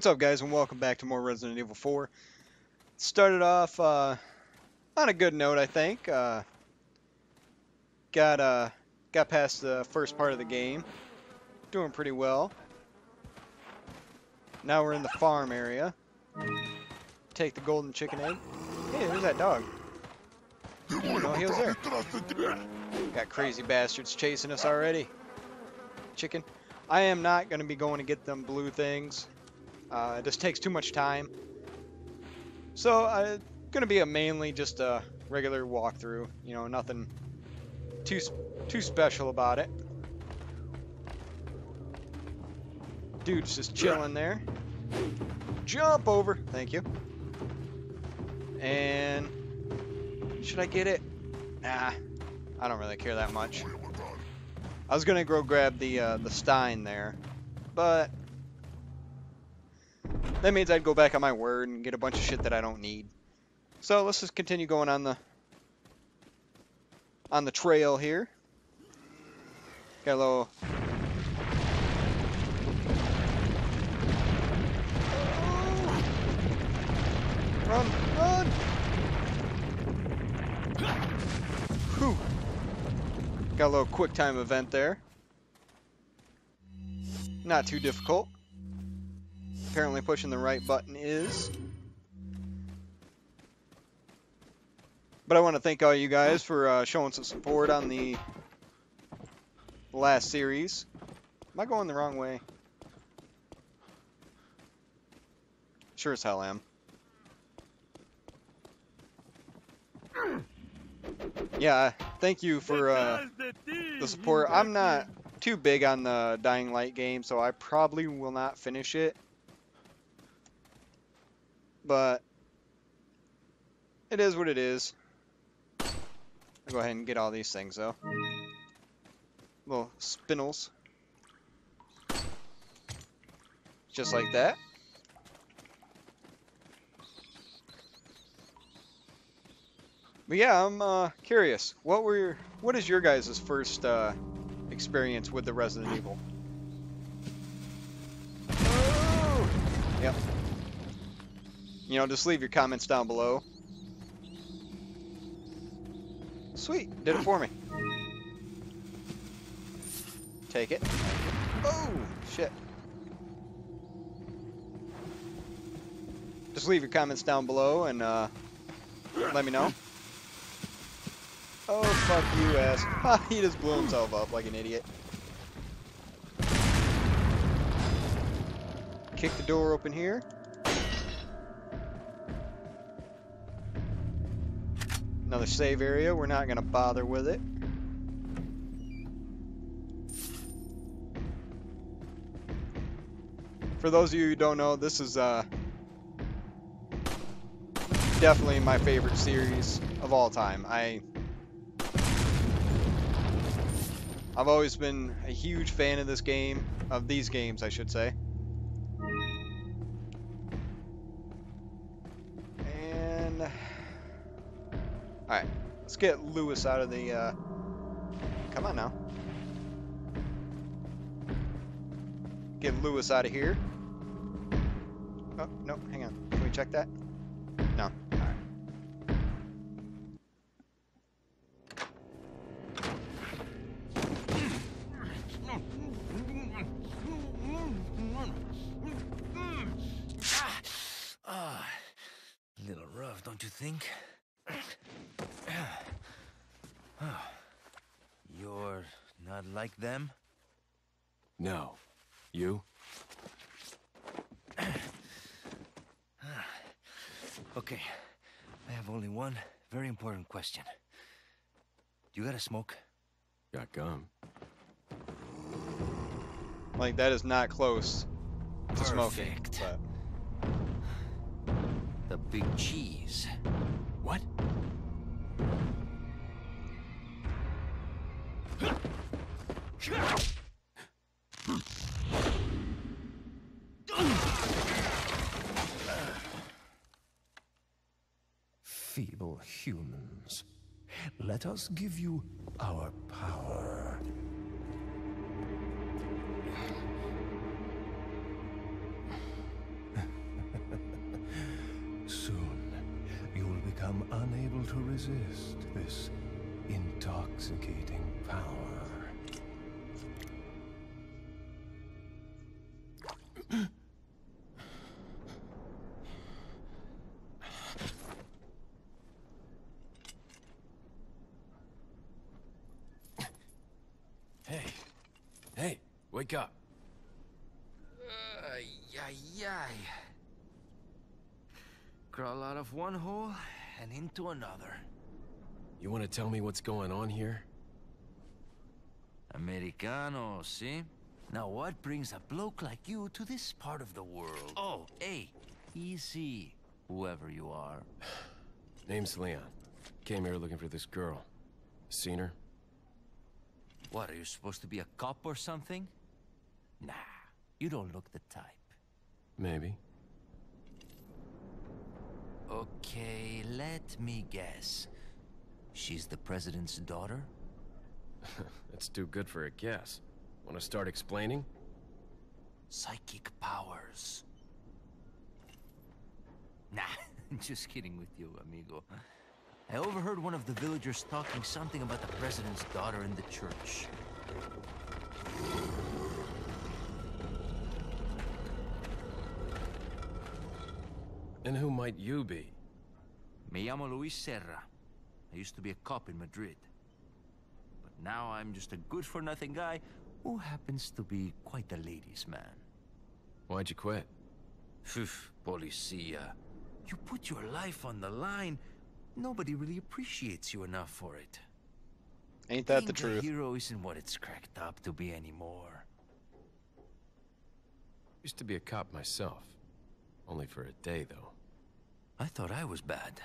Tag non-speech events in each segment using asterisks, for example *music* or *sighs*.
what's up guys and welcome back to more Resident Evil 4. Started off uh, on a good note I think. Uh, got uh, got past the first part of the game. Doing pretty well. Now we're in the farm area. Take the golden chicken egg. Hey, there's that dog. No, he was there. Got crazy bastards chasing us already. Chicken. I am not going to be going to get them blue things. Uh, it just takes too much time. So, uh, going to be a mainly just a regular walkthrough. You know, nothing too too special about it. Dude's just chilling there. Jump over. Thank you. And should I get it? Nah, I don't really care that much. I was gonna go grab the uh, the Stein there, but that means I'd go back on my word and get a bunch of shit that I don't need. So let's just continue going on the on the trail here. Got a little Run, run! Whew. Got a little quick time event there. Not too difficult. Apparently pushing the right button is. But I want to thank all you guys for uh, showing some support on the last series. Am I going the wrong way? Sure as hell am. Yeah, thank you for uh, the support. I'm not too big on the Dying Light game, so I probably will not finish it. But it is what it is. I'll go ahead and get all these things though. Little spinels. Just like that. But yeah, I'm uh, curious. What were your, what is your guys' first uh, experience with the Resident Evil? You know, just leave your comments down below. Sweet, did it for me. Take it. Oh, shit. Just leave your comments down below and uh, let me know. Oh, fuck you, ass. *laughs* Ha, he just blew himself up like an idiot. Kick the door open here. Another save area. We're not going to bother with it. For those of you who don't know, this is uh, definitely my favorite series of all time. I I've always been a huge fan of this game, of these games, I should say. Let's get Lewis out of the, uh... Come on now. Get Lewis out of here. Oh, no, hang on. Can we check that? Question. You got a smoke? Got gum. Like, that is not close to Perfect. smoking. But... The big cheese. What? Let us give you our power. Wake up. Ay, ay, ay. Crawl out of one hole and into another. You want to tell me what's going on here? Americano, see? Now what brings a bloke like you to this part of the world? Oh, hey, easy, whoever you are. *sighs* Name's Leon. Came here looking for this girl. Seen her? What, are you supposed to be a cop or something? Nah, you don't look the type. Maybe. Okay, let me guess. She's the president's daughter? *laughs* That's too good for a guess. Want to start explaining? Psychic powers. Nah, *laughs* just kidding with you, amigo. I overheard one of the villagers talking something about the president's daughter in the church. And who might you be? Me llamo Luis Sera. I used to be a cop in Madrid. But now I'm just a good-for-nothing guy who happens to be quite a ladies' man. Why'd you quit? Phew, policia. You put your life on the line. Nobody really appreciates you enough for it. Ain't that the Being a truth? hero isn't what it's cracked up to be anymore. Used to be a cop myself. Only for a day, though. I thought I was bad.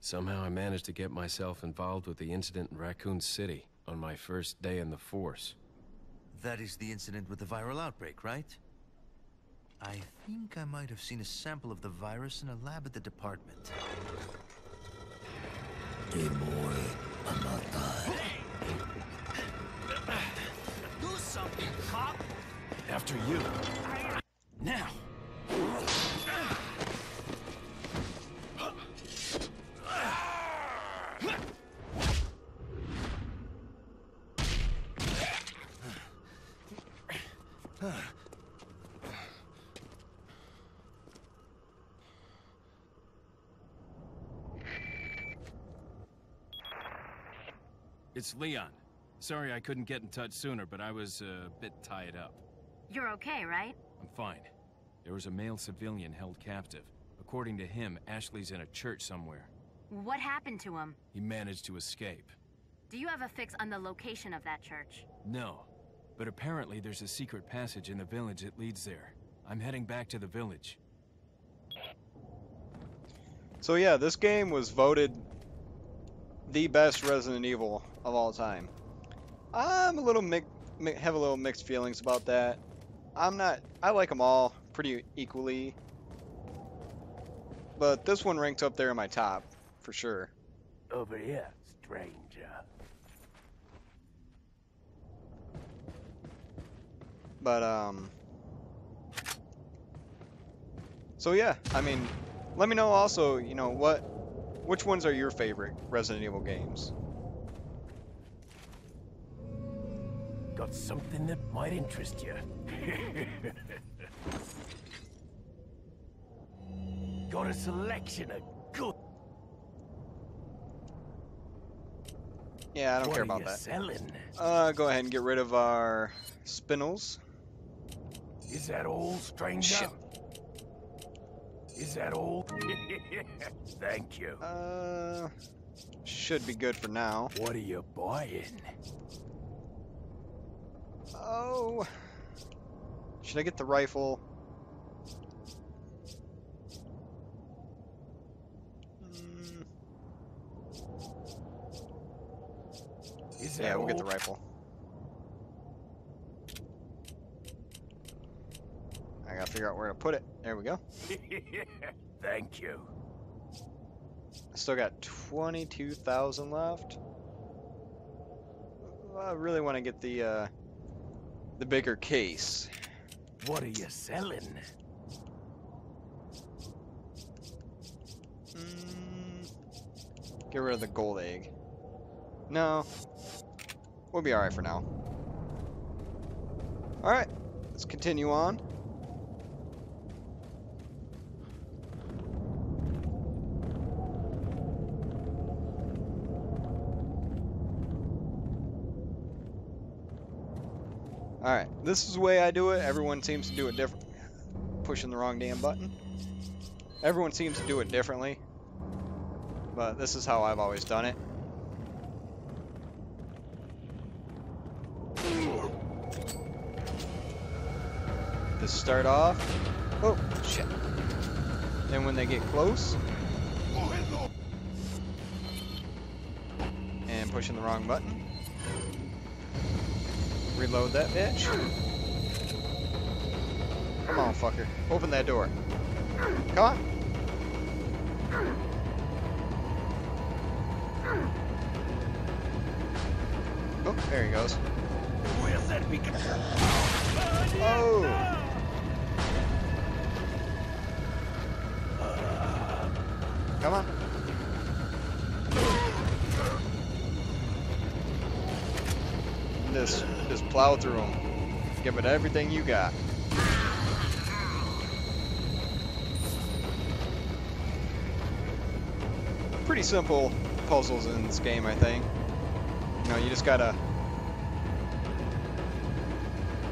Somehow I managed to get myself involved with the incident in Raccoon City on my first day in the force. That is the incident with the viral outbreak, right? I think I might have seen a sample of the virus in a lab at the department. Hey, Do something, cop! After you! Now! It's Leon. Sorry I couldn't get in touch sooner, but I was uh, a bit tied up. You're okay, right? I'm fine. There was a male civilian held captive. According to him, Ashley's in a church somewhere. What happened to him? He managed to escape. Do you have a fix on the location of that church? No. But apparently there's a secret passage in the village that leads there. I'm heading back to the village. So yeah, this game was voted the best Resident Evil of all time. I'm a little mi have a little mixed feelings about that. I'm not. I like them all pretty equally, but this one ranked up there in my top for sure. Over here, stranger. But um. So yeah, I mean, let me know also. You know what? Which ones are your favorite Resident Evil games? Got something that might interest you. *laughs* Got a selection of good. Yeah, I don't what care about that. selling? Uh, go ahead and get rid of our spinels. Is that all, stranger? Shit. Is that all? *laughs* Thank you. Uh, should be good for now. What are you buying? Oh, should I get the rifle? Mm, Is yeah, we'll get the rifle. I gotta figure out where to put it. There we go. *laughs* Thank you. I still got 22,000 left. I really want to get the uh, the bigger case. What are you selling? Mm, Get rid of the gold egg. No. We'll be alright for now. Alright. Let's continue on. Alright, this is the way I do it. Everyone seems to do it different. Pushing the wrong damn button. Everyone seems to do it differently. But this is how I've always done it. Just start off. Oh, shit. Then when they get close. And pushing the wrong button. Reload that bitch. Come on, fucker. Open that door. Come on. Oh, there he goes. Oh! Come on. Just, just plow through them. Give it everything you got. Pretty simple puzzles in this game, I think. You know, you just gotta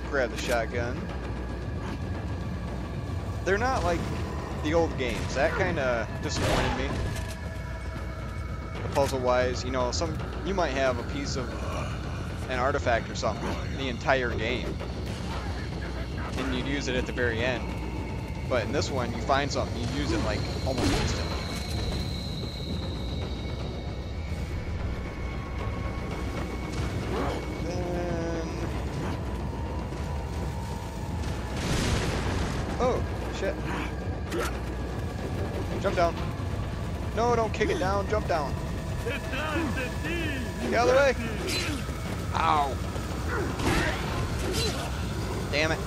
grab the shotgun. They're not like the old games. That kind of disappointed me. The puzzle-wise, you know, some you might have a piece of an artifact or something the entire game, and you'd use it at the very end. But in this one, you find something, you use it like almost instantly. Then... Oh, shit. Jump down. No, don't kick it down. Jump down. Get out of the way. Ow. Damn it.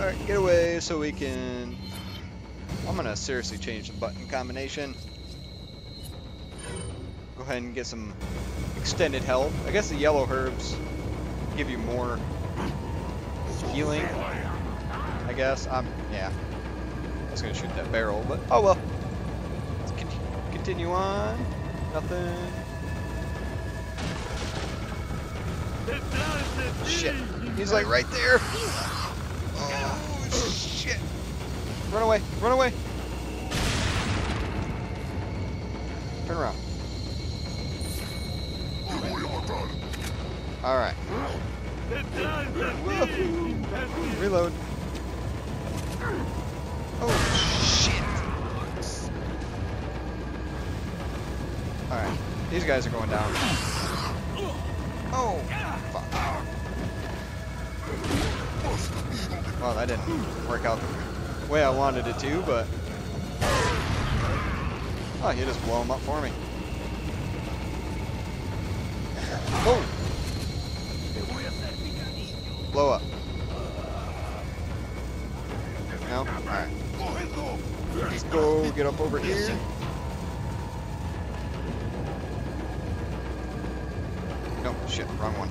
Alright, get away so we can... I'm gonna seriously change the button combination. Go ahead and get some extended health. I guess the yellow herbs give you more healing. I guess. I'm, yeah. I was gonna shoot that barrel, but oh well. Let's continue on. Nothing. Shit. He's like right there. Oh, shit. Run away. Run away. Turn around. Alright. Reload. These guys are going down. Oh, fuck. Well, that didn't work out the way I wanted it to, but... Oh, he just blow him up for me. Oh! Blow up. No? Alright. Let's go get up over here. Wrong one.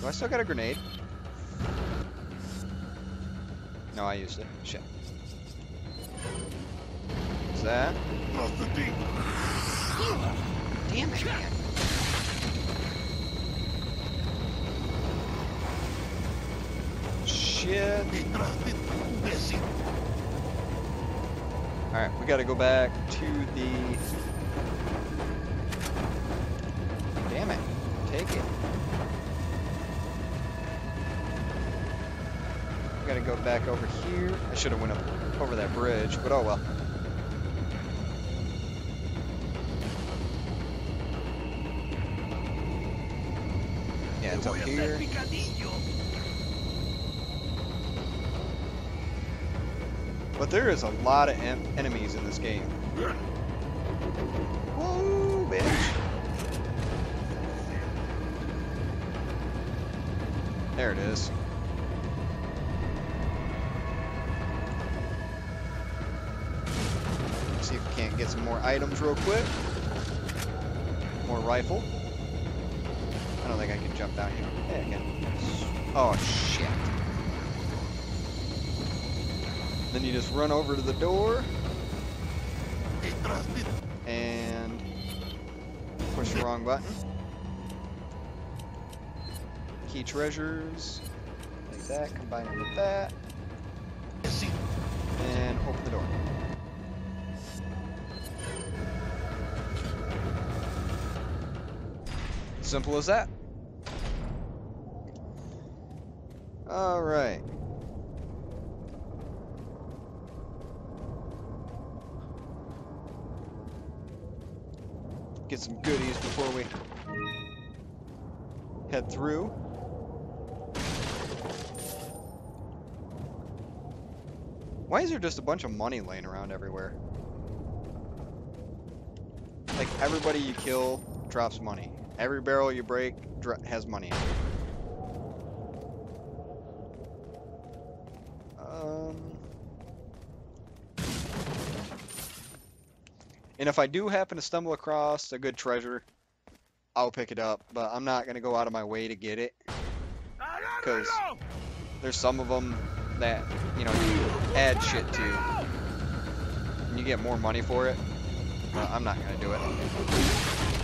Do I still got a grenade? No, I used it. Shit. Is that? Damn it, man. Shit. Alright, we gotta go back to the... Damn it. Take it. We gotta go back over here. I should have went up over that bridge, but oh well. Yeah, it's up here. But there is a lot of enemies in this game. Whoa, bitch. There it is. Let's see if we can't get some more items real quick. More rifle. I don't think I can jump down here. I can. Oh, shit. Then you just run over to the door. And push the wrong button. Key treasures. Like that, combine it with that. And open the door. Simple as that. Alright. Get some goodies before we head through. Why is there just a bunch of money laying around everywhere? Like, everybody you kill drops money. Every barrel you break has money in it. Um, and if I do happen to stumble across a good treasure, I'll pick it up, but I'm not going to go out of my way to get it. Because there's some of them that, you know, you add shit to. And you get more money for it. But I'm not going to do it.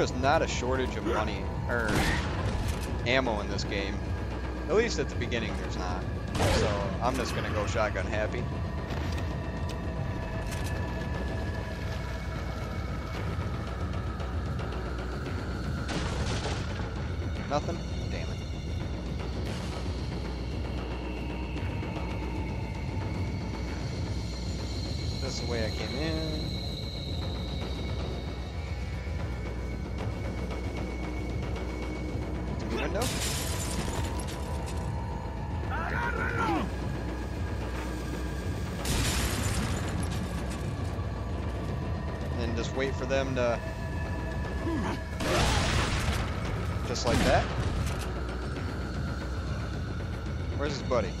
Is not a shortage of money or ammo in this game. At least at the beginning there's not. So I'm just gonna go shotgun happy. Nothing? And just wait for them to... Just like that. Where's his buddy?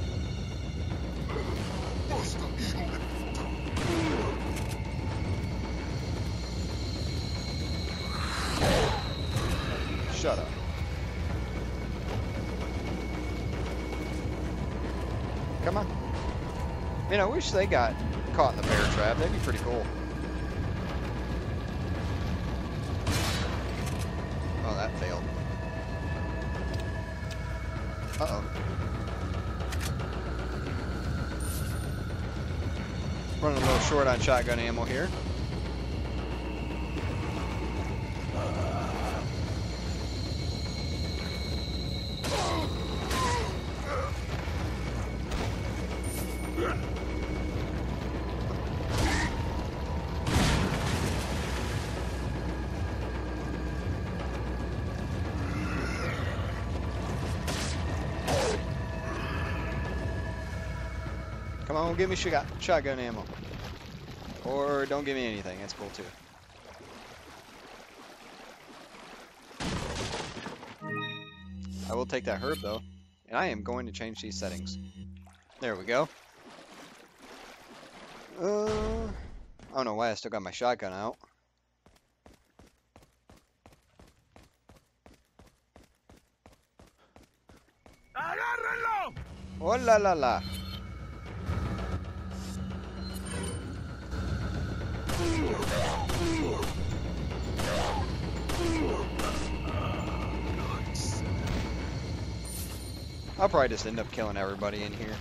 I wish they got caught in the bear trap. That'd be pretty cool. Oh, that failed. Uh-oh. Running a little short on shotgun ammo here. Give me shot shotgun ammo. Or don't give me anything, that's cool too. I will take that herb though. And I am going to change these settings. There we go. Uh, I don't know why I still got my shotgun out. Oh la la la. I'll probably just end up killing everybody in here.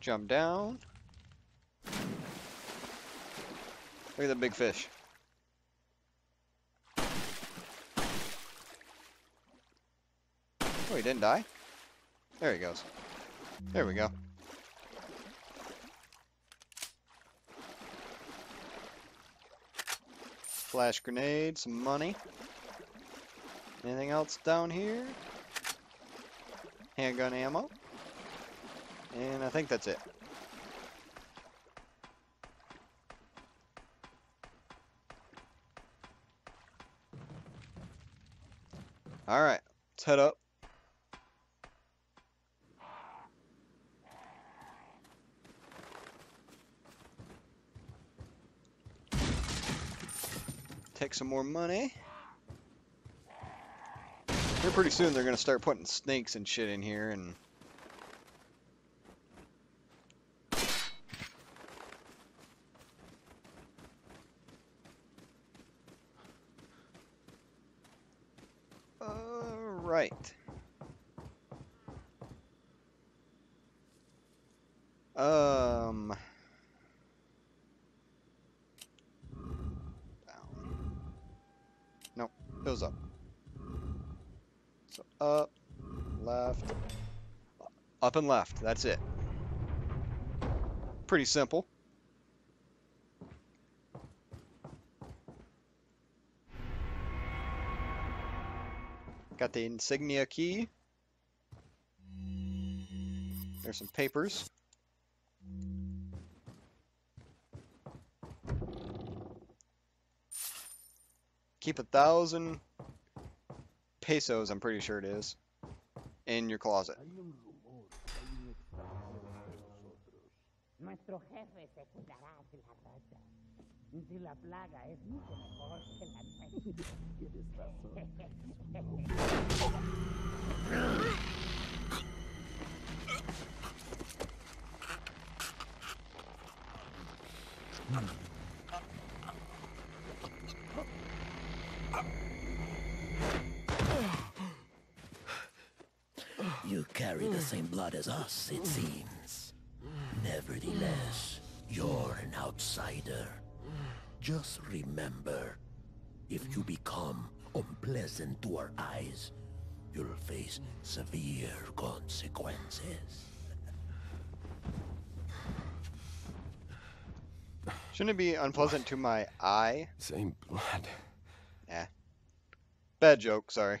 Jump down. Look at the big fish. Oh, he didn't die? There he goes. There we go. Flash grenade, some money. Anything else down here? handgun ammo. And I think that's it. Alright, let's head up. Take some more money. Here pretty soon they're gonna start putting snakes and shit in here and Alright. Um down. Nope, goes up. So up, left, up and left. That's it. Pretty simple. Got the insignia key. There's some papers. Keep a thousand pesos, I'm pretty sure it is, in your closet. Nuestro jefe se cuidará de la rata. Si la plaga es mucho mejor que la You carry the same blood as us, it seems. Nevertheless, you're an outsider. Just remember, if you become unpleasant to our eyes, you'll face severe consequences. Shouldn't it be unpleasant to my eye? Same blood. Bad joke, sorry.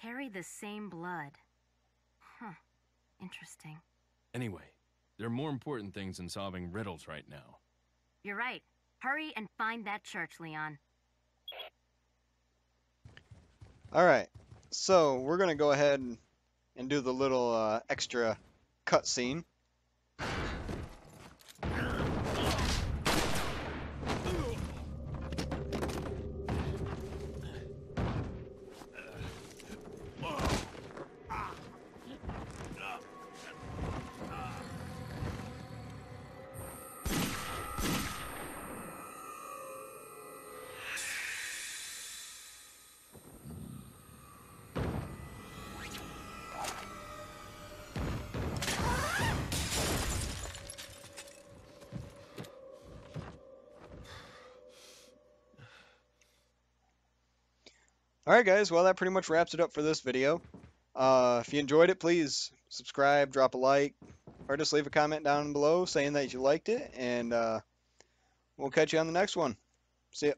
Carry the same blood. Huh. Interesting. Anyway, there are more important things than solving riddles right now. You're right. Hurry and find that church, Leon. Alright, so we're going to go ahead and, and do the little uh, extra cutscene. Alright guys, well that pretty much wraps it up for this video. Uh, if you enjoyed it, please subscribe, drop a like, or just leave a comment down below saying that you liked it, and uh, we'll catch you on the next one. See ya.